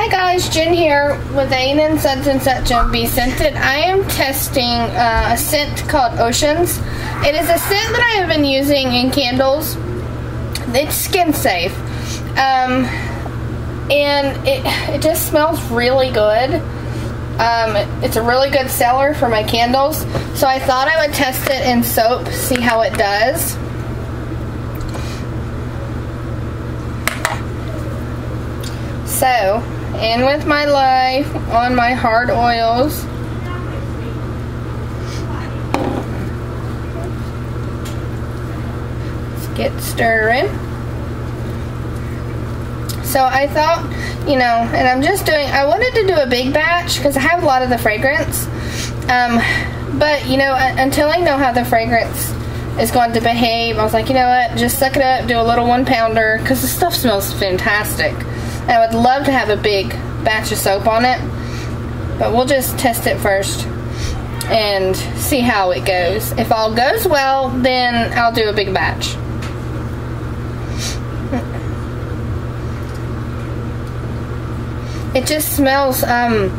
Hi guys, Jen here with Suds and Such and Be Scented. I am testing uh, a scent called Oceans. It is a scent that I have been using in candles. It's skin safe. Um, and it, it just smells really good. Um, it's a really good seller for my candles. So I thought I would test it in soap, see how it does. In with my lye on my hard oils. Let's get stirring. So I thought, you know, and I'm just doing, I wanted to do a big batch because I have a lot of the fragrance. Um, but, you know, until I know how the fragrance is going to behave, I was like, you know what, just suck it up, do a little one pounder because the stuff smells fantastic. I would love to have a big batch of soap on it, but we'll just test it first and see how it goes. If all goes well, then I'll do a big batch. It just smells um,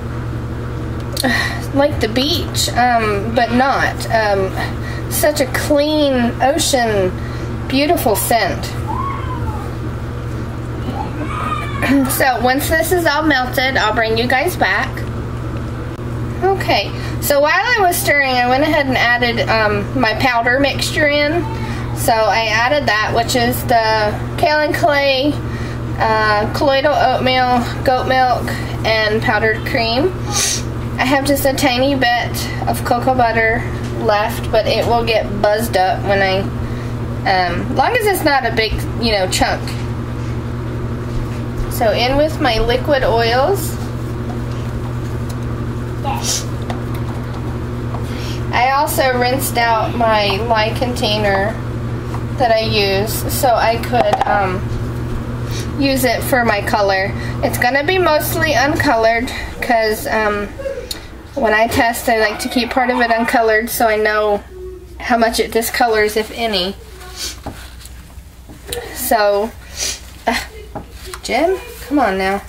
like the beach, um, but not. Um, such a clean ocean, beautiful scent. so once this is all melted, I'll bring you guys back. Okay, so while I was stirring, I went ahead and added um, my powder mixture in. So I added that, which is the kaolin clay, uh, colloidal oatmeal, goat milk, and powdered cream. I have just a tiny bit of cocoa butter left, but it will get buzzed up when I, um, long as it's not a big, you know, chunk. So in with my liquid oils. I also rinsed out my lye container that I use so I could um, use it for my color. It's going to be mostly uncolored because um, when I test I like to keep part of it uncolored so I know how much it discolors if any. So, uh, Jim, come on now.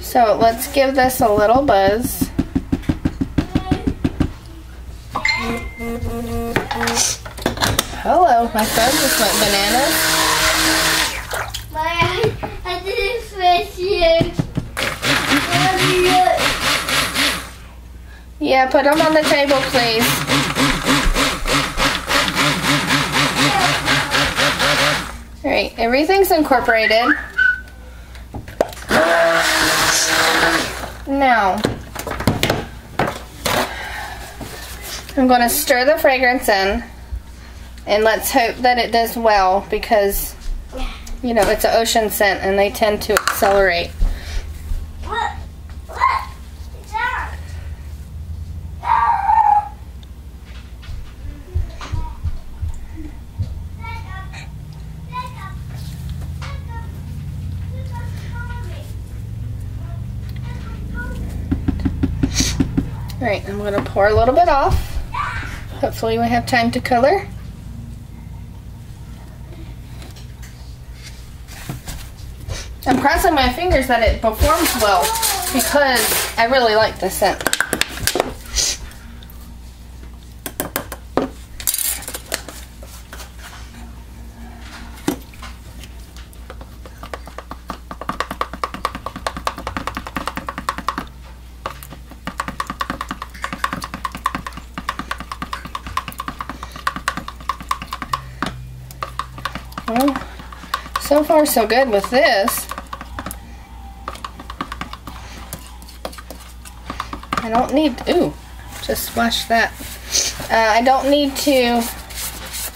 So let's give this a little buzz. Hello, my phone just went bananas. My, I didn't switch you. Yeah, put them on the table, please. Alright, everything's incorporated. Now, I'm going to stir the fragrance in and let's hope that it does well because, you know, it's an ocean scent and they tend to accelerate. What? What? John. Alright, I'm going to pour a little bit off. Hopefully we have time to color. I'm crossing my fingers that it performs well because I really like the scent. So far so good with this. I don't need, ooh, just splash that. Uh, I don't need to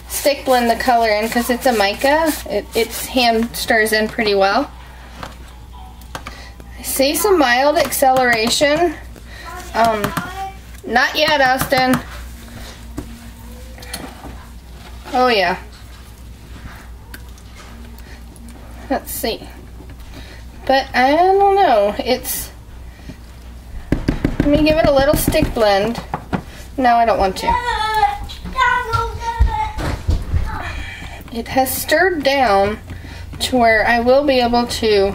stick blend the color in because it's a mica. It, its hand stirs in pretty well. I see some mild acceleration. Um, not yet, Austin. Oh yeah. Let's see. But I don't know. It's. Let me give it a little stick blend. No, I don't want to. It has stirred down to where I will be able to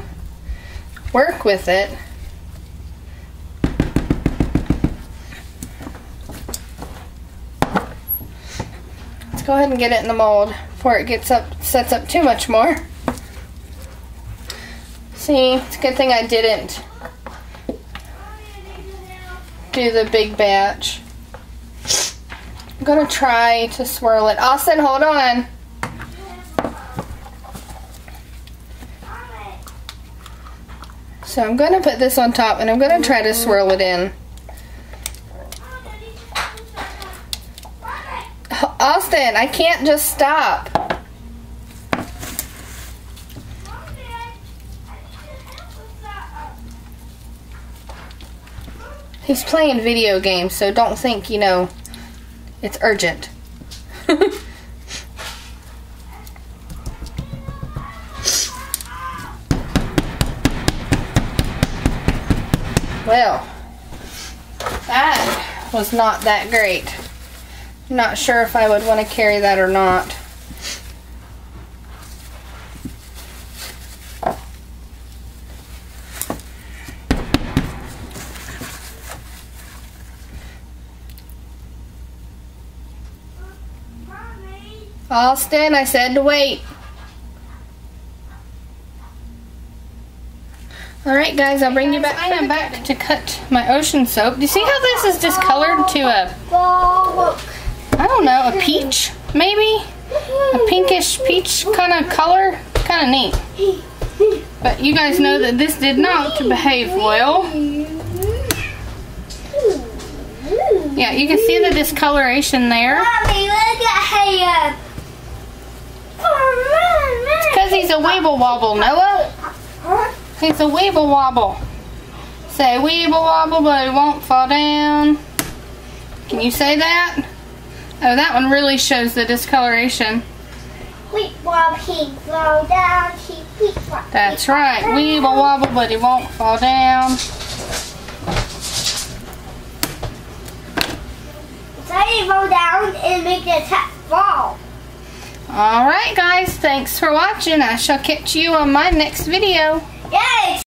work with it. Let's go ahead and get it in the mold before it gets up, sets up too much more. See, it's a good thing I didn't do the big batch. I'm gonna try to swirl it. Austin, hold on. So I'm gonna put this on top and I'm gonna try to swirl it in. Austin, I can't just stop. He's playing video games, so don't think, you know, it's urgent. well, that was not that great. Not sure if I would want to carry that or not. Austin, I said to wait. Alright guys, I'll bring you back. I am back to cut my ocean soap. Do you see how this is discolored to a, I don't know, a peach, maybe? A pinkish peach kind of color? Kind of neat. But you guys know that this did not behave well. Yeah, you can see the discoloration there. Mommy, look at him. Because he's a weeble wobble, Noah. He's a weeble wobble. Say weeble wobble, but he won't fall down. Can you say that? Oh, that one really shows the discoloration. Wait while he fall down, he That's right. Weeble wobble, but he won't fall down. So he fall down and make the tap. Alright guys, thanks for watching. I shall catch you on my next video. Yay!